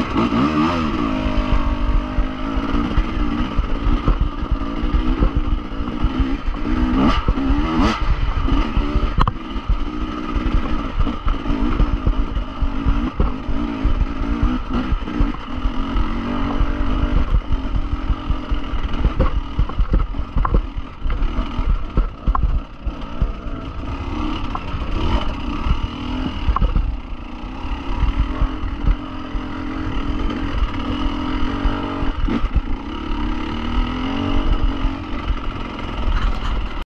う。